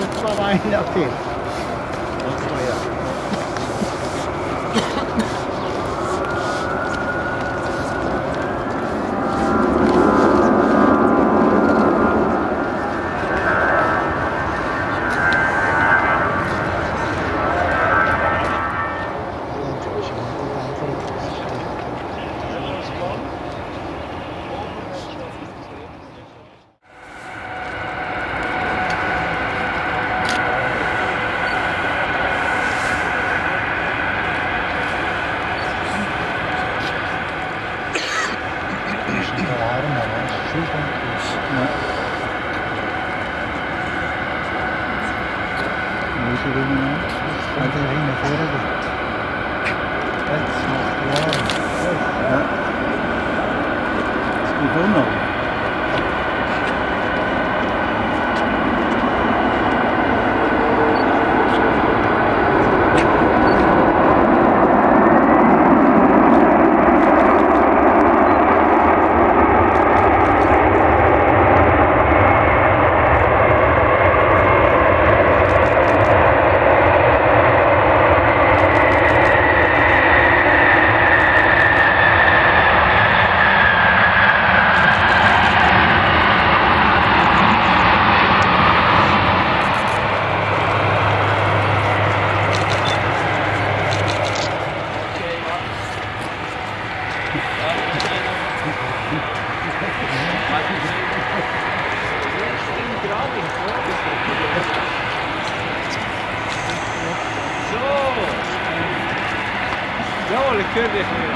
That's what I noticed. That's why man, hè. Super. Ja. Moet je doen nou? Gaat er heen naar voren. Het smaakt klaar. Ja. Is izquierda.